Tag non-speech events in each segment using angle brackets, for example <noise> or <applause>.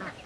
Okay.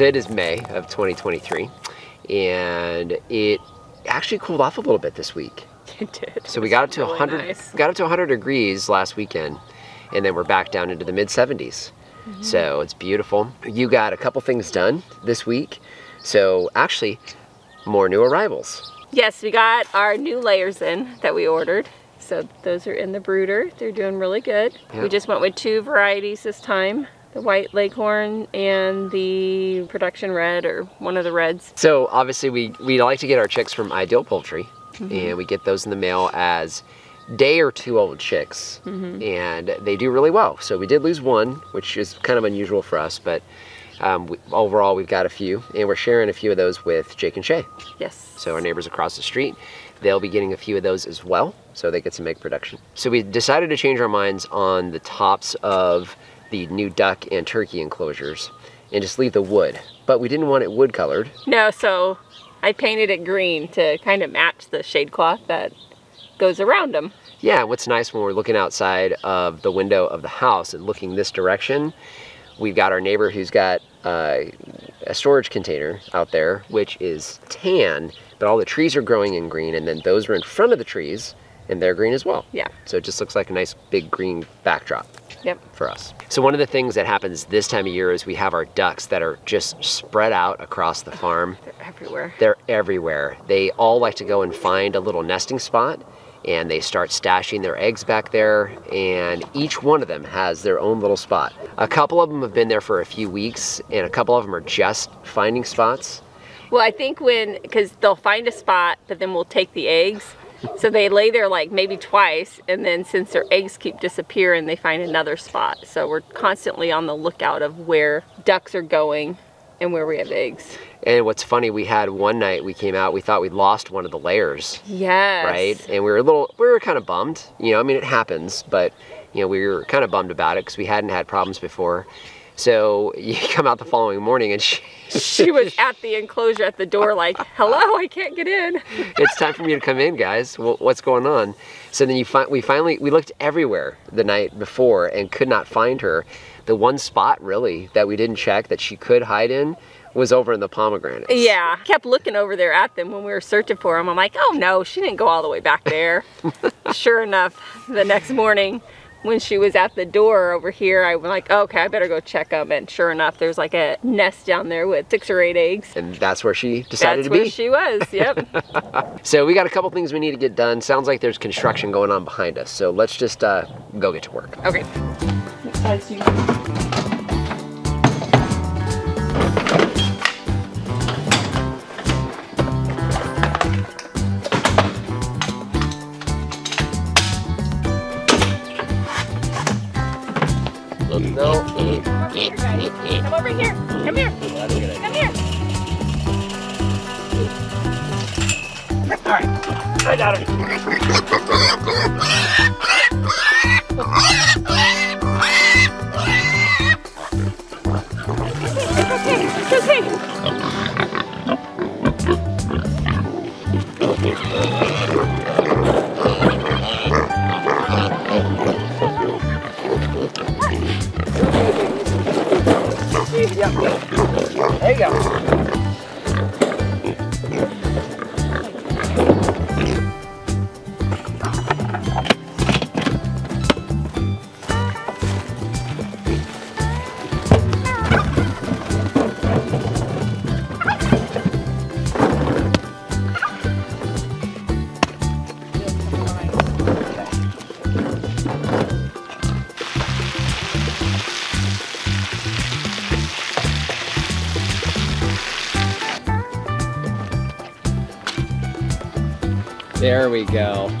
It is May of 2023 and it actually cooled off a little bit this week. It did. So we got up to really 100 nice. got up to 100 degrees last weekend and then we're back down into the mid 70s. Mm-hmm. So it's beautiful. You got a couple things done this week. So actually more new arrivals. Yes, we got our new layers in that we ordered. So those are in the brooder. They're doing really good. Yeah. We just went with two varieties this time. The white leghorn and the production red or one of the reds. So obviously we, we like to get our chicks from Ideal Poultry Mm-hmm. and we get those in the mail as day or two old chicks Mm-hmm. and they do really well. So we did lose one, which is kind of unusual for us, but um, we, overall we've got a few and we're sharing a few of those with Jake and Shay. Yes. So our neighbors across the street, they'll be getting a few of those as well, so they get some egg production. So we decided to change our minds on the tops of the new duck and turkey enclosures and just leave the wood. But we didn't want it wood colored. No, so I painted it green to kind of match the shade cloth that goes around them. Yeah, what's nice when we're looking outside of the window of the house and looking this direction, we've got our neighbor who's got uh, a storage container out there, which is tan, but all the trees are growing in green, and then those are in front of the trees, and they're green as well. Yeah. So it just looks like a nice big green backdrop Yep. for us. So one of the things that happens this time of year is we have our ducks that are just spread out across the farm. They're everywhere. They're everywhere. They all like to go and find a little nesting spot and they start stashing their eggs back there and each one of them has their own little spot. A couple of them have been there for a few weeks and a couple of them are just finding spots. Well, I think when, because they'll find a spot, but then we'll take the eggs. So they lay there like maybe twice, and then since their eggs keep disappearing, they find another spot. So we're constantly on the lookout of where ducks are going and where we have eggs. And what's funny, we had one night we came out, we thought we'd lost one of the layers, Yes. right? And we were a little, we were kind of bummed. You know, I mean, it happens, but you know, we were kind of bummed about it because we hadn't had problems before. So <laughs> you come out the following morning and she, <laughs> She was at the enclosure at the door, like, "Hello, I can't get in." <laughs> it's time for me to come in, guys. Well, what's going on? So then you find we finally we looked everywhere the night before and could not find her. The one spot really that we didn't check that she could hide in was over in the pomegranates. Yeah, kept looking over there at them when we were searching for them. I'm like, "Oh no, she didn't go all the way back there." sure enough, the next morning when she was at the door over here, I was like, okay, I better go check them. And sure enough, there's like a nest down there with six or eight eggs. And that's where she decided That's to where be. she was. Yep. <laughs> So we got a couple things we need to get done. Sounds like there's construction going on behind us. So let's just uh, go get to work. okay. There we go.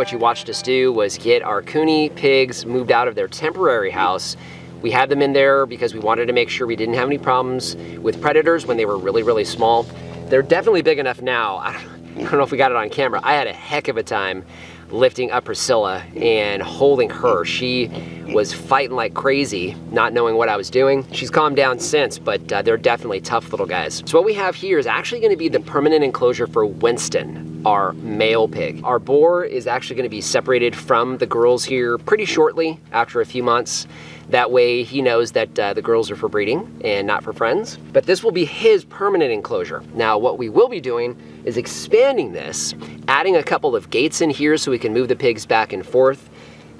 What you watched us do was get our Cooney pigs moved out of their temporary house. We had them in there because we wanted to make sure we didn't have any problems with predators when they were really, really small. They're definitely big enough now. <laughs> I don't, know if we got it on camera. I had a heck of a time lifting up Priscilla and holding her. She was fighting like crazy, not knowing what I was doing. She's calmed down since, but uh, they're definitely tough little guys. So what we have here is actually gonna be the permanent enclosure for Winston, our male pig. Our boar is actually gonna be separated from the girls here pretty shortly after a few months. That way he knows that uh, the girls are for breeding and not for friends. But this will be his permanent enclosure. Now what we will be doing is expanding this, adding a couple of gates in here so we can move the pigs back and forth.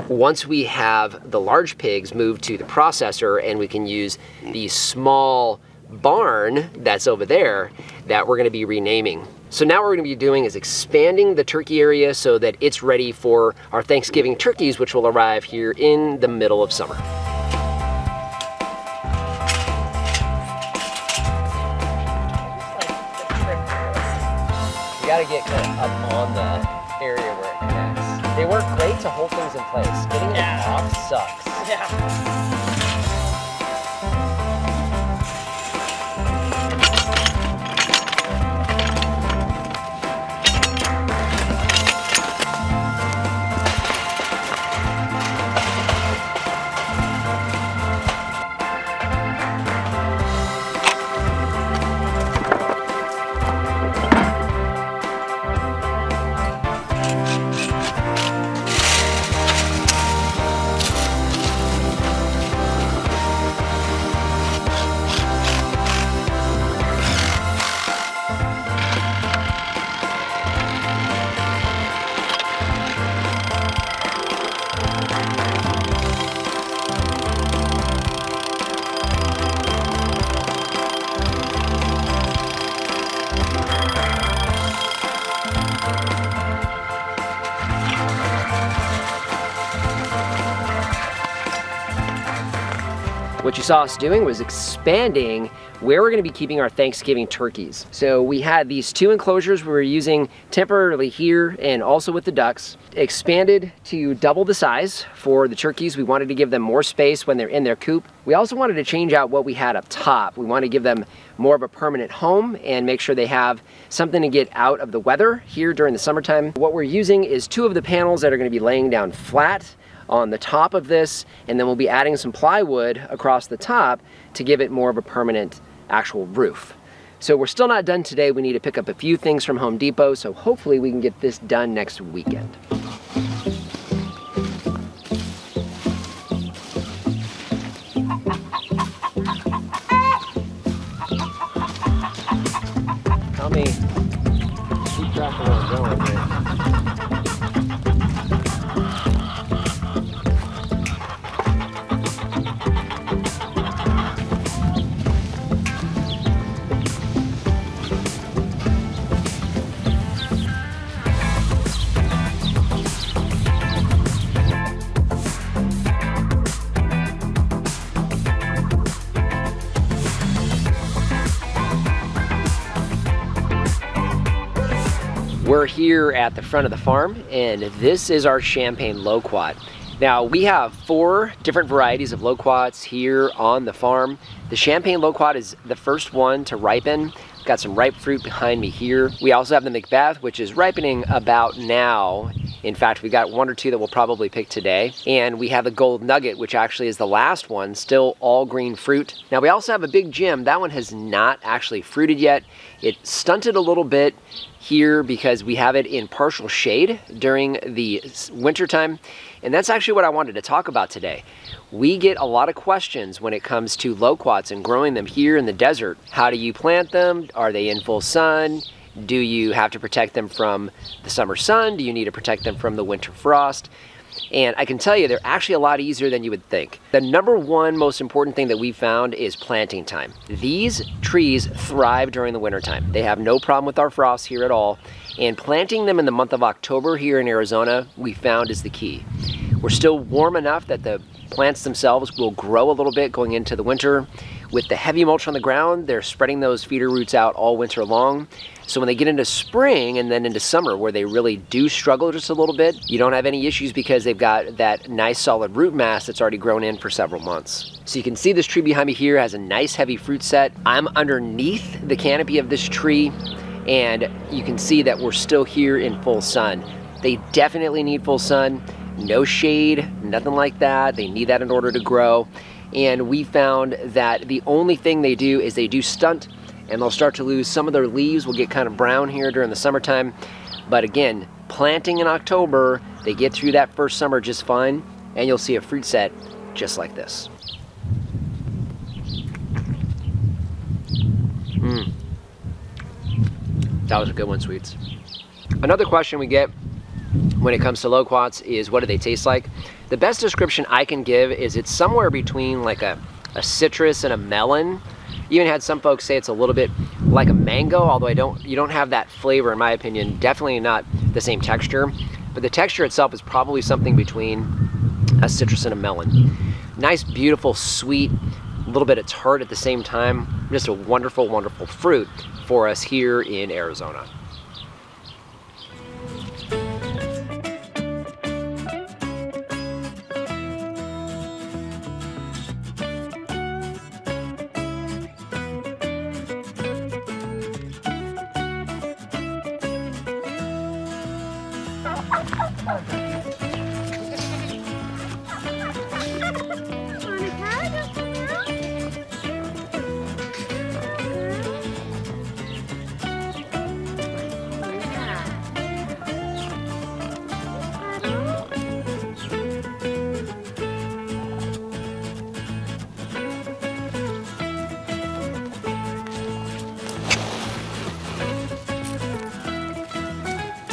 Once we have the large pigs moved to the processor and we can use the small barn that's over there that we're gonna be renaming. So now what we're gonna be doing is expanding the turkey area so that it's ready for our Thanksgiving turkeys, which will arrive here in the middle of summer. You gotta get kind of up on the area where it connects. They work great to hold things in place. Getting Yeah. off sucks. Yeah. Saw us doing was expanding where we're gonna be keeping our Thanksgiving turkeys. So we had these two enclosures we were using temporarily here and also with the ducks, expanded to double the size for the turkeys. We wanted to give them more space when they're in their coop. We also wanted to change out what we had up top. We want to give them more of a permanent home and make sure they have something to get out of the weather here during the summertime. What we're using is two of the panels that are gonna be laying down flat on the top of this, and then we'll be adding some plywood across the top to give it more of a permanent actual roof. So we're still not done today. We need to pick up a few things from Home Depot, so hopefully we can get this done next weekend. Tell me, here at the front of the farm and this is our Champagne Loquat. Now we have four different varieties of loquats here on the farm. The Champagne Loquat is the first one to ripen. Got some ripe fruit behind me here. We also have the Macbeth, which is ripening about now. In fact, we got one or two that we'll probably pick today. And we have the Gold Nugget, which actually is the last one, still all green fruit. Now we also have a Big Jim. That one has not actually fruited yet. It stunted a little bit here because we have it in partial shade during the winter time. And that's actually what I wanted to talk about today. We get a lot of questions when it comes to loquats and growing them here in the desert. How do you plant them? Are they in full sun? Do you have to protect them from the summer sun? Do you need to protect them from the winter frost? And I can tell you, they're actually a lot easier than you would think. The number one most important thing that we found is planting time. These trees thrive during the wintertime. They have no problem with our frost here at all. And planting them in the month of October here in Arizona, we found is the key. We're still warm enough that the plants themselves will grow a little bit going into the winter. With the heavy mulch on the ground, they're spreading those feeder roots out all winter long. So when they get into spring and then into summer where they really do struggle just a little bit, you don't have any issues because they've got that nice solid root mass that's already grown in for several months. So you can see this tree behind me here has a nice heavy fruit set. I'm underneath the canopy of this tree and you can see that we're still here in full sun. They definitely need full sun, no shade, nothing like that. They need that in order to grow. And we found that the only thing they do is they do stunt and they'll start to lose some of their leaves will get kind of brown here during the summertime. But again, planting in October, they get through that first summer just fine and you'll see a fruit set just like this. Mm. That was a good one, sweets. Another question we get when it comes to loquats is what do they taste like? The best description I can give is it's somewhere between like a, a citrus and a melon. Even had some folks say it's a little bit like a mango, although I don't, you don't have that flavor in my opinion. Definitely not the same texture, but the texture itself is probably something between a citrus and a melon. Nice, beautiful, sweet, a little bit of tart at the same time. Just a wonderful, wonderful fruit for us here in Arizona.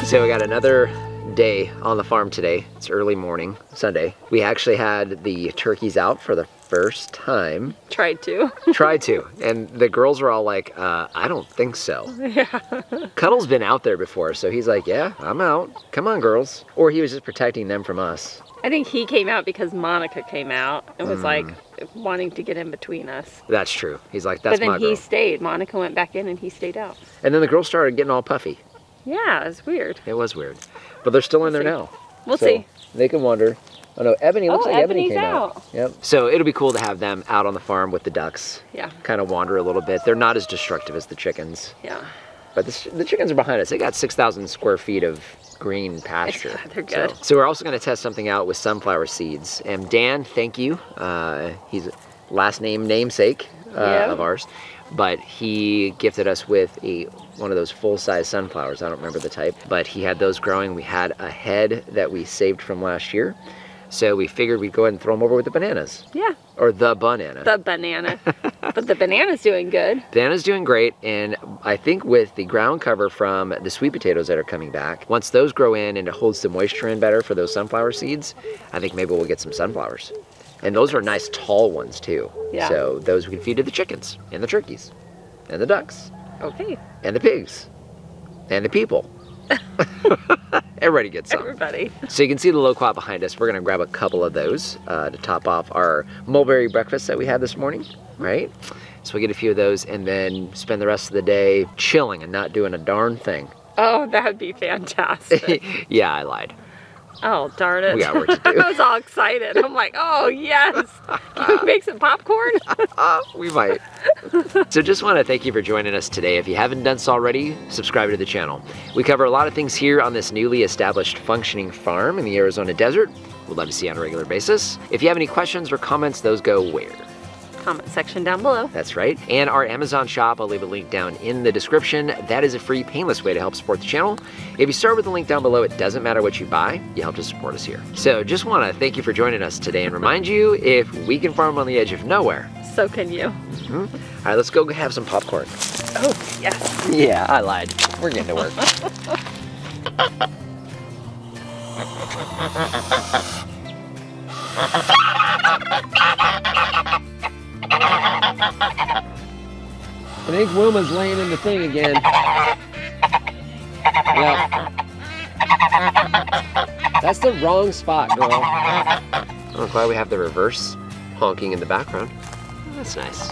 So we got another day on the farm today. It's early morning, Sunday. We actually had the turkeys out for the first time. Tried to. <laughs> Tried to. And the girls were all like, uh, I don't think so. Yeah. <laughs> Cuddle's been out there before, so he's like, yeah, I'm out. Come on, girls. Or he was just protecting them from us. I think he came out because Monica came out and was like, wanting to get in between us. That's true. He's like, that's but then he stayed. Monica went back in and he stayed out. And then the girls started getting all puffy. Yeah, it was weird. It was weird. But they're still in there see. now. We'll So see. They can wander. Oh no, Ebony looks Oh, like Ebony came out. out. Yep. So it'll be cool to have them out on the farm with the ducks. Yeah, Kind of wander a little bit. They're not as destructive as the chickens. yeah. But the, the chickens are behind us. They got 6,000 square feet of green pasture. <laughs> They're So- good. So, we're also going to test something out with sunflower seeds. And Dan, thank you. Uh, he's last name namesake uh, Yeah. of ours, but he gifted us with a one of those full-size sunflowers. I don't remember the type, but he had those growing. We had a head that we saved from last year. So we figured we'd go ahead and throw them over with the bananas. Yeah, Or the banana. the banana. but the banana's doing good. <laughs> Banana's doing great, and I think with the ground cover from the sweet potatoes that are coming back, once those grow in and it holds the moisture in better for those sunflower seeds, I think maybe we'll get some sunflowers. And those are nice tall ones too. Yeah. So those we can feed to the chickens and the turkeys and the ducks Okay, and the pigs and the people. <laughs> Everybody gets some. everybody. So you can see the loquat behind us. We're gonna grab a couple of those uh, to top off our mulberry breakfast that we had this morning, right? So we get a few of those and then spend the rest of the day chilling and not doing a darn thing. Oh, that would be fantastic. <laughs> yeah, I lied. Oh, darn it. We got work to <laughs> do. I was all excited. I'm like, oh, yes. Can we make some popcorn? <laughs> We might. so just want to thank you for joining us today. If you haven't done so already, subscribe to the channel. We cover a lot of things here on this newly established functioning farm in the Arizona desert. We'd love to see you on a regular basis. If you have any questions or comments, those go where? Comment section down below. That's right. And our Amazon shop, I'll leave a link down in the description. That is a free, painless way to help support the channel. If you start with the link down below, it doesn't matter what you buy, you help to support us here. So just want to thank you for joining us today and remind you if we can farm on the edge of nowhere. So can you. Mm-hmm. All right, let's go have some popcorn. Oh, yes. Yeah, I lied. We're getting to work. <laughs> <laughs> I think Wilma's laying in the thing again. Yeah. That's the wrong spot, girl. I'm glad we have the reverse honking in the background. That's nice.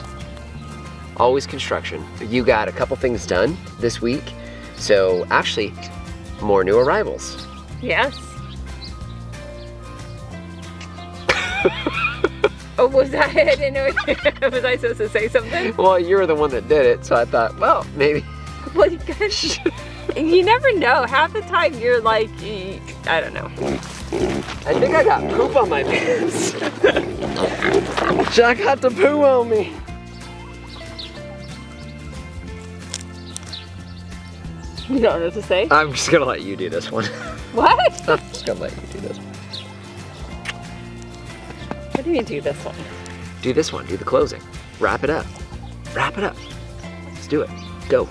Always construction. You got a couple things done this week. So actually, more new arrivals. Yes. <laughs> oh, was that it? I didn't know. <laughs> was I supposed to say something? Well, you were the one that did it, so I thought, well, maybe. <laughs> Well, you guys, <laughs> you never know. Half the time you're like, I don't know. I think I got poop on my pants. Jack got the poo on me. You don't know what to say. I'm just gonna let you do this one. What? I'm just gonna let you do this one. Do you do this one? Do this one. Do the closing. Wrap it up. Wrap it up. Let's do it. Go.